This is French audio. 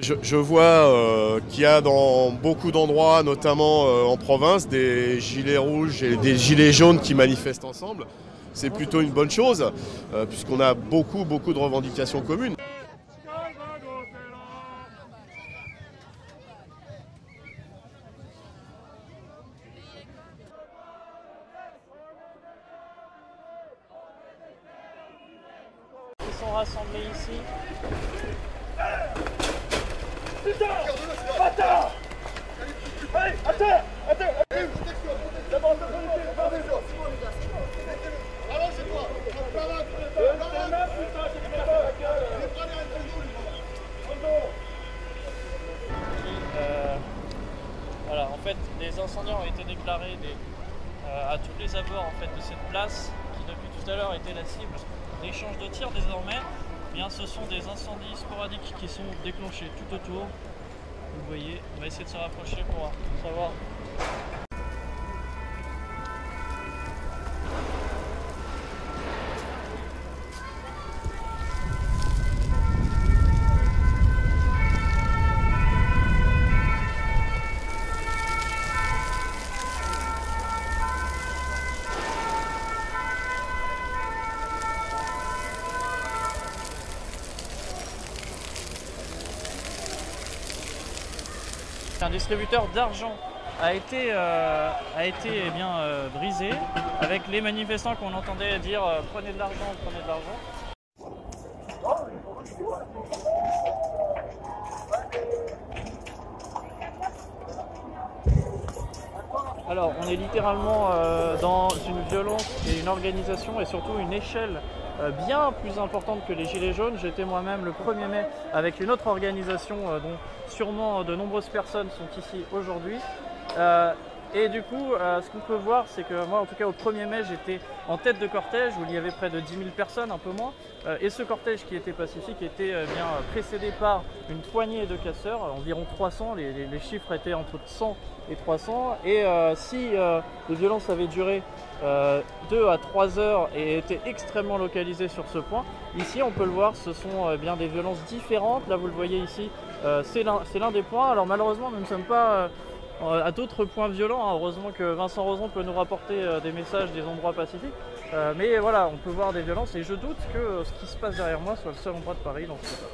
Je, vois euh, qu'il y a dans beaucoup d'endroits, notamment euh, en province, des gilets rouges et des gilets jaunes qui manifestent ensemble. C'est plutôt une bonne chose, euh, puisqu'on a beaucoup, beaucoup de revendications communes. Ils sont rassemblés ici. Euh, voilà, en fait, des incendies ont été déclarés euh, à tous les abords de cette place qui depuis tout à l'heure était la cible d'échanges de tirs désormais. Bien, ce sont des incendies sporadiques qui sont déclenchés tout autour. Vous voyez, on va essayer de se rapprocher pour savoir. Un distributeur d'argent a été, euh, a été eh bien, euh, brisé avec les manifestants qu'on entendait dire euh, prenez de l'argent, prenez de l'argent. Alors, on est littéralement dans une violence et une organisation et surtout une échelle bien plus importante que les Gilets jaunes. J'étais moi-même le 1er mai avec une autre organisation euh, dont sûrement de nombreuses personnes sont ici aujourd'hui. Et du coup, euh, ce qu'on peut voir, c'est que moi, en tout cas, au 1er mai, j'étais en tête de cortège où il y avait près de 10 000 personnes, un peu moins. Euh, et ce cortège qui était pacifique était euh, bien précédé par une poignée de casseurs, environ 300. Les, les- chiffres étaient entre 100 et 300. Et si les violences avaient duré 2 à 3 heures et étaient extrêmement localisées sur ce point, ici, on peut le voir, ce sont bien des violences différentes. Là, vous le voyez ici, c'est l'un des points. Alors malheureusement, nous ne sommes pas à d'autres points violents. Heureusement que Vincent Roson peut nous rapporter des messages des endroits pacifiques. mais voilà, on peut voir des violences et je doute que ce qui se passe derrière moi soit le seul endroit de Paris dans ce cas.